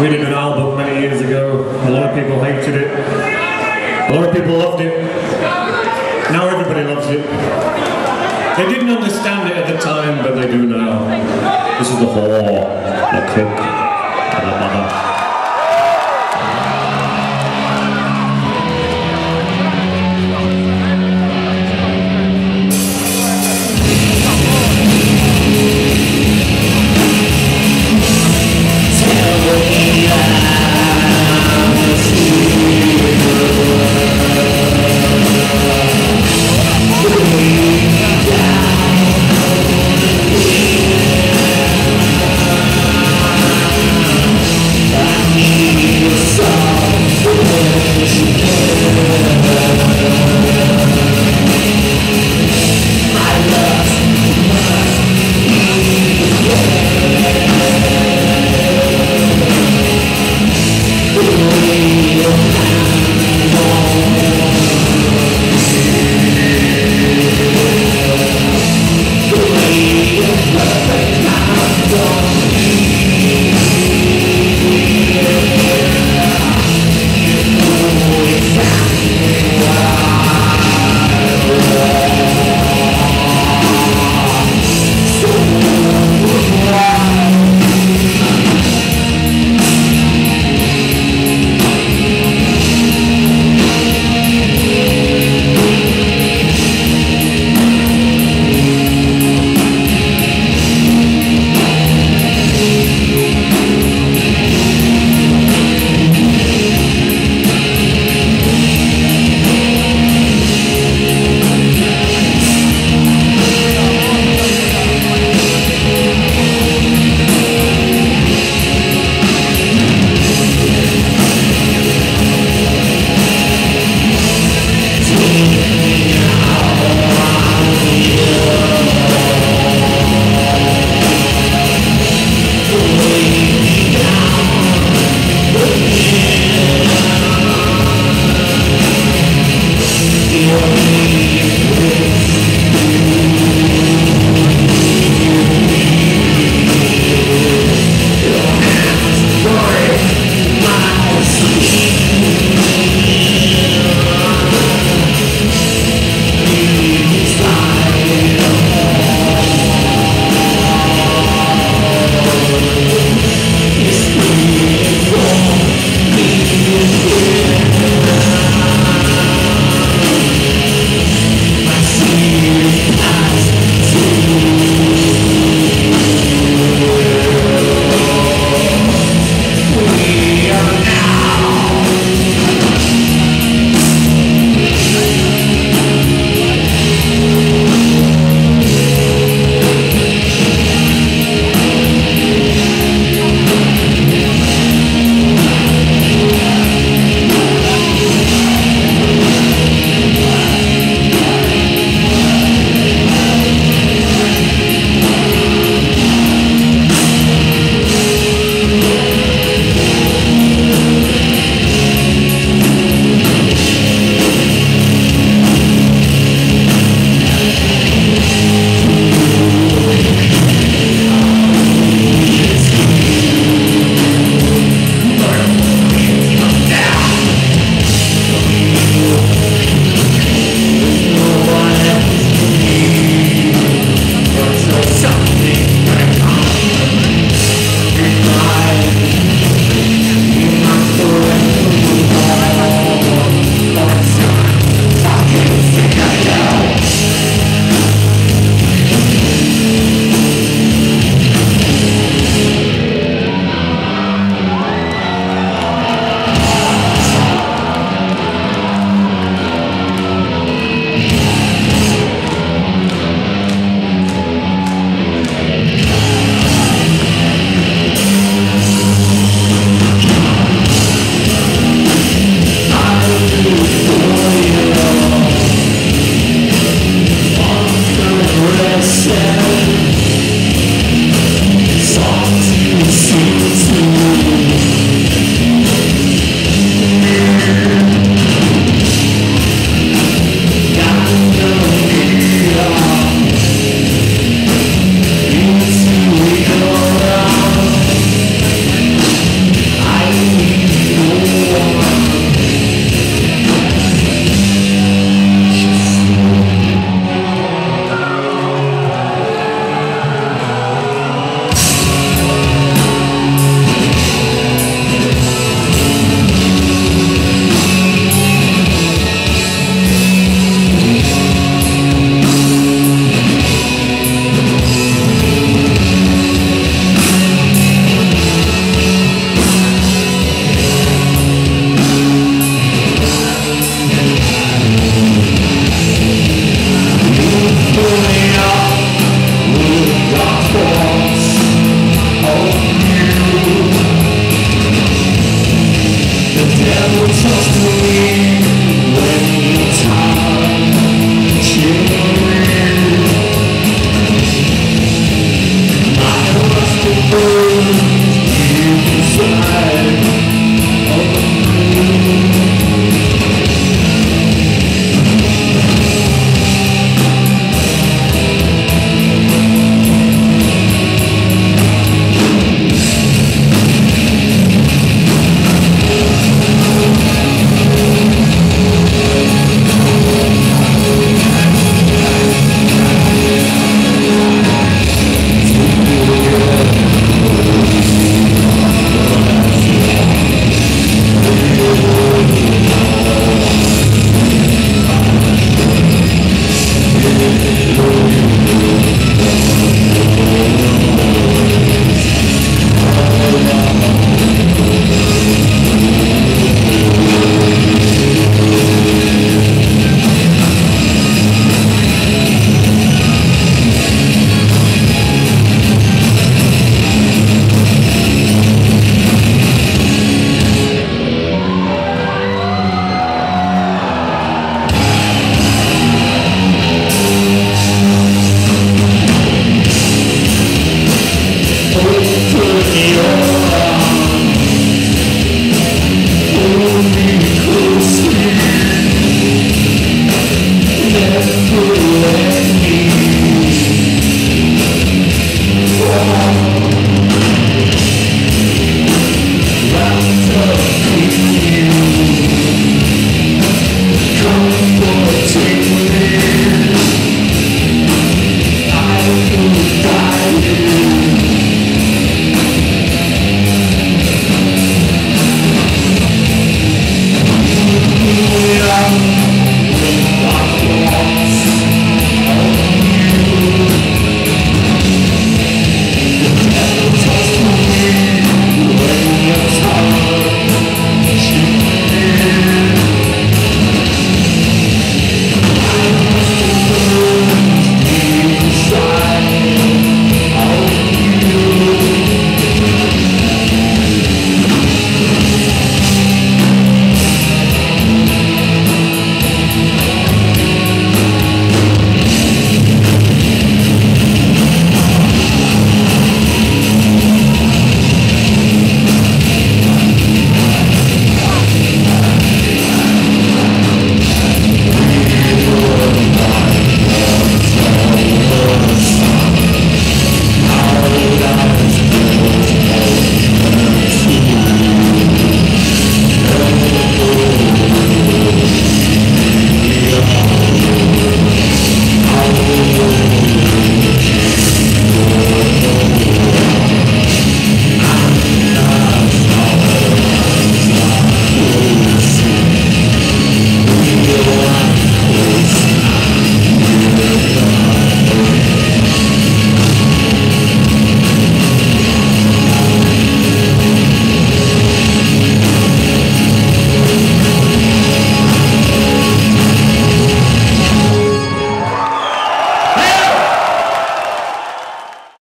We did an album many years ago. A lot of people hated it. A lot of people loved it. Now everybody loves it. They didn't understand it at the time, but they do now. This is the whore, the cook, and the mother.